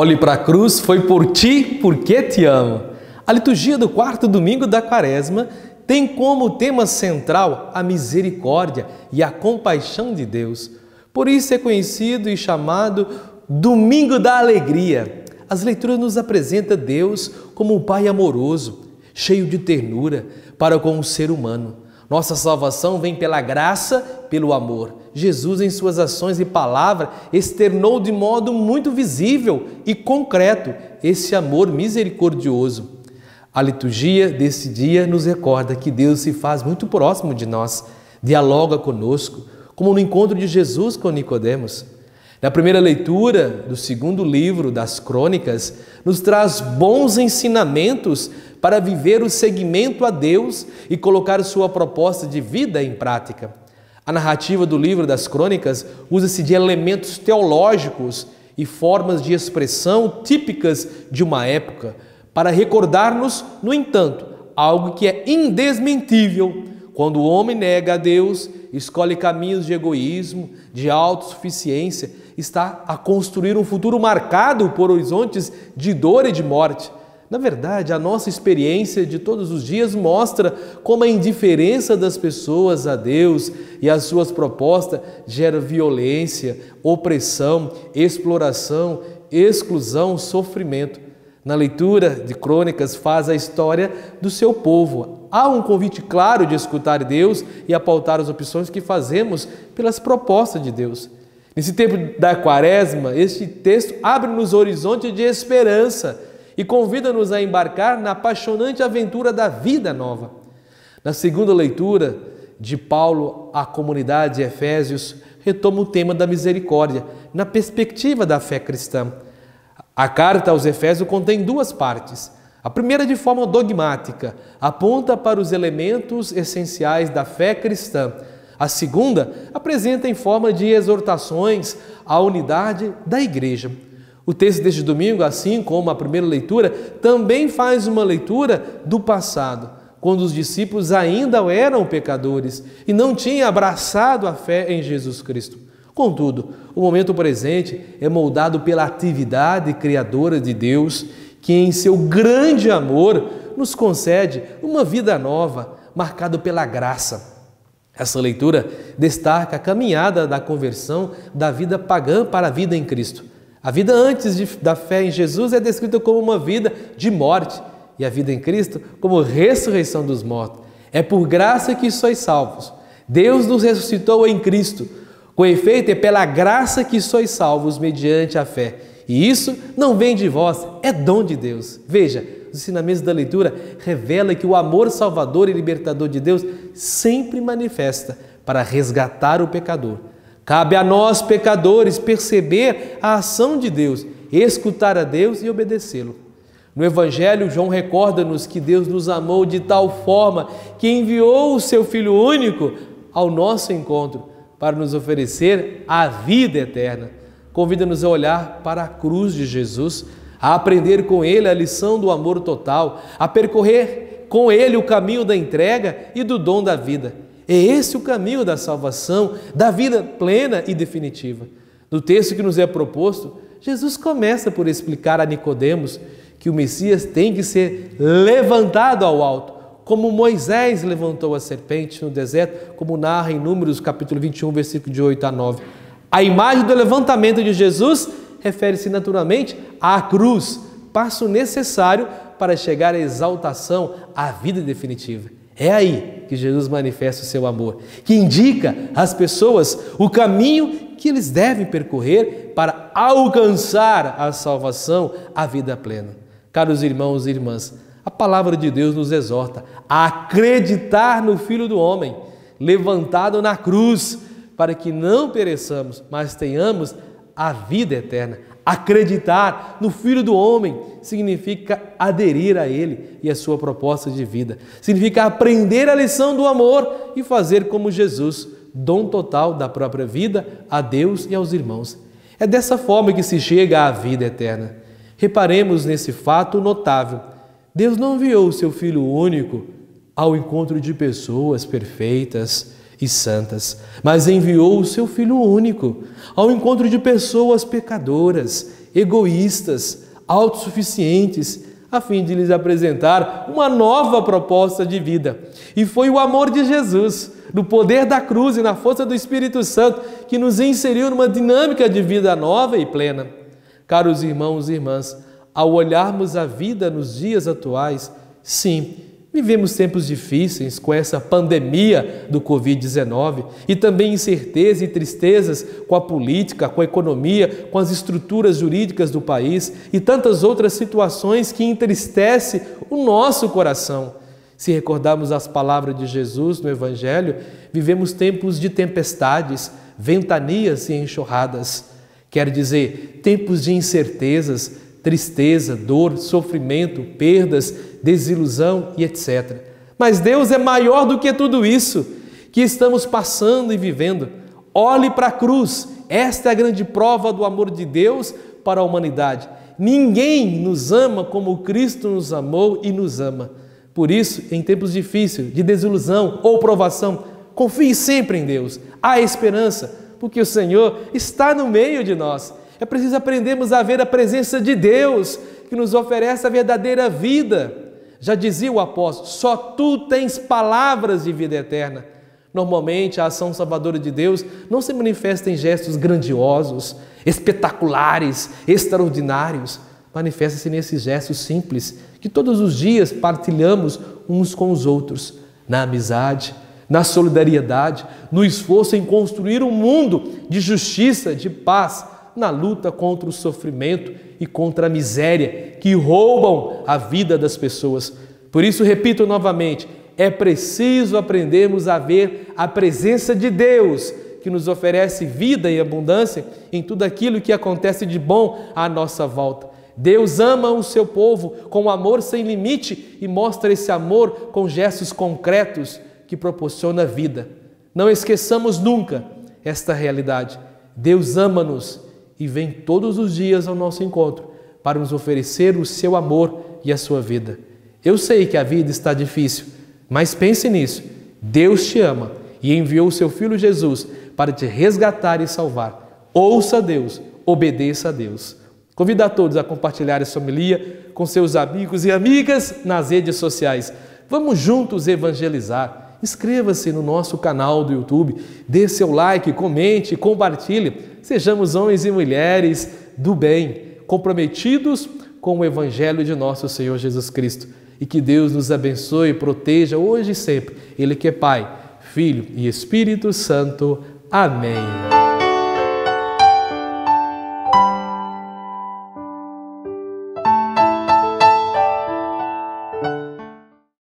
Olhe para a cruz, foi por ti, porque te amo. A liturgia do quarto domingo da quaresma tem como tema central a misericórdia e a compaixão de Deus. Por isso é conhecido e chamado Domingo da Alegria. As leituras nos apresentam Deus como um Pai amoroso, cheio de ternura para com o ser humano. Nossa salvação vem pela graça, pelo amor. Jesus, em suas ações e palavras, externou de modo muito visível e concreto esse amor misericordioso. A liturgia desse dia nos recorda que Deus se faz muito próximo de nós, dialoga conosco, como no encontro de Jesus com Nicodemos. Na primeira leitura do segundo livro das Crônicas, nos traz bons ensinamentos para viver o seguimento a Deus e colocar sua proposta de vida em prática. A narrativa do livro das Crônicas usa-se de elementos teológicos e formas de expressão típicas de uma época, para recordar-nos, no entanto, algo que é indesmentível quando o homem nega a Deus, escolhe caminhos de egoísmo, de autossuficiência, está a construir um futuro marcado por horizontes de dor e de morte. Na verdade, a nossa experiência de todos os dias mostra como a indiferença das pessoas a Deus e às suas propostas gera violência, opressão, exploração, exclusão, sofrimento. Na leitura de Crônicas faz a história do seu povo. Há um convite claro de escutar Deus e apautar as opções que fazemos pelas propostas de Deus. Nesse tempo da quaresma, este texto abre-nos horizonte de esperança e convida-nos a embarcar na apaixonante aventura da vida nova. Na segunda leitura de Paulo à comunidade de Efésios, retoma o tema da misericórdia, na perspectiva da fé cristã. A carta aos Efésios contém duas partes. A primeira, de forma dogmática, aponta para os elementos essenciais da fé cristã. A segunda apresenta em forma de exortações à unidade da igreja. O texto deste domingo, assim como a primeira leitura, também faz uma leitura do passado, quando os discípulos ainda eram pecadores e não tinham abraçado a fé em Jesus Cristo. Contudo, o momento presente é moldado pela atividade criadora de Deus, que em seu grande amor nos concede uma vida nova, marcada pela graça. Essa leitura destaca a caminhada da conversão da vida pagã para a vida em Cristo. A vida antes de, da fé em Jesus é descrita como uma vida de morte e a vida em Cristo como ressurreição dos mortos. É por graça que sois salvos. Deus nos ressuscitou em Cristo. Com efeito, é pela graça que sois salvos mediante a fé. E isso não vem de vós, é dom de Deus. Veja, os ensinamentos da leitura revela que o amor salvador e libertador de Deus sempre manifesta para resgatar o pecador Cabe a nós, pecadores, perceber a ação de Deus, escutar a Deus e obedecê-lo. No Evangelho, João recorda-nos que Deus nos amou de tal forma que enviou o seu Filho único ao nosso encontro para nos oferecer a vida eterna. Convida-nos a olhar para a cruz de Jesus, a aprender com Ele a lição do amor total, a percorrer com Ele o caminho da entrega e do dom da vida é esse o caminho da salvação, da vida plena e definitiva. No texto que nos é proposto, Jesus começa por explicar a Nicodemos que o Messias tem que ser levantado ao alto, como Moisés levantou a serpente no deserto, como narra em Números capítulo 21, versículo de 8 a 9. A imagem do levantamento de Jesus refere-se naturalmente à cruz, passo necessário para chegar à exaltação, à vida definitiva. É aí que Jesus manifesta o seu amor, que indica às pessoas o caminho que eles devem percorrer para alcançar a salvação, a vida plena. Caros irmãos e irmãs, a palavra de Deus nos exorta a acreditar no Filho do Homem, levantado na cruz, para que não pereçamos, mas tenhamos a vida eterna, Acreditar no Filho do Homem significa aderir a Ele e a sua proposta de vida. Significa aprender a lição do amor e fazer como Jesus, dom total da própria vida a Deus e aos irmãos. É dessa forma que se chega à vida eterna. Reparemos nesse fato notável. Deus não enviou o seu Filho único ao encontro de pessoas perfeitas, e santas, mas enviou o seu Filho único ao encontro de pessoas pecadoras egoístas, autossuficientes, a fim de lhes apresentar uma nova proposta de vida. E foi o amor de Jesus, no poder da cruz e na força do Espírito Santo, que nos inseriu numa dinâmica de vida nova e plena. Caros irmãos e irmãs, ao olharmos a vida nos dias atuais, sim, Vivemos tempos difíceis com essa pandemia do Covid-19 e também incertezas e tristezas com a política, com a economia, com as estruturas jurídicas do país e tantas outras situações que entristecem o nosso coração. Se recordarmos as palavras de Jesus no Evangelho, vivemos tempos de tempestades, ventanias e enxurradas. Quer dizer, tempos de incertezas, tristeza, dor, sofrimento, perdas, desilusão e etc. Mas Deus é maior do que tudo isso que estamos passando e vivendo. Olhe para a cruz, esta é a grande prova do amor de Deus para a humanidade. Ninguém nos ama como Cristo nos amou e nos ama. Por isso, em tempos difíceis, de desilusão ou provação, confie sempre em Deus. Há esperança, porque o Senhor está no meio de nós. É preciso aprendermos a ver a presença de Deus que nos oferece a verdadeira vida. Já dizia o apóstolo: só tu tens palavras de vida eterna. Normalmente, a ação salvadora de Deus não se manifesta em gestos grandiosos, espetaculares, extraordinários. Manifesta-se nesses gestos simples que todos os dias partilhamos uns com os outros, na amizade, na solidariedade, no esforço em construir um mundo de justiça, de paz, na luta contra o sofrimento e contra a miséria que roubam a vida das pessoas. Por isso, repito novamente: é preciso aprendermos a ver a presença de Deus que nos oferece vida e abundância em tudo aquilo que acontece de bom à nossa volta. Deus ama o seu povo com amor sem limite e mostra esse amor com gestos concretos que proporciona vida. Não esqueçamos nunca esta realidade. Deus ama-nos e vem todos os dias ao nosso encontro para nos oferecer o seu amor e a sua vida. Eu sei que a vida está difícil, mas pense nisso. Deus te ama e enviou o seu filho Jesus para te resgatar e salvar. Ouça a Deus, obedeça a Deus. Convido a todos a compartilhar essa homilia com seus amigos e amigas nas redes sociais. Vamos juntos evangelizar. Inscreva-se no nosso canal do YouTube, dê seu like, comente, compartilhe. Sejamos homens e mulheres do bem, comprometidos com o Evangelho de nosso Senhor Jesus Cristo. E que Deus nos abençoe e proteja hoje e sempre. Ele que é Pai, Filho e Espírito Santo. Amém.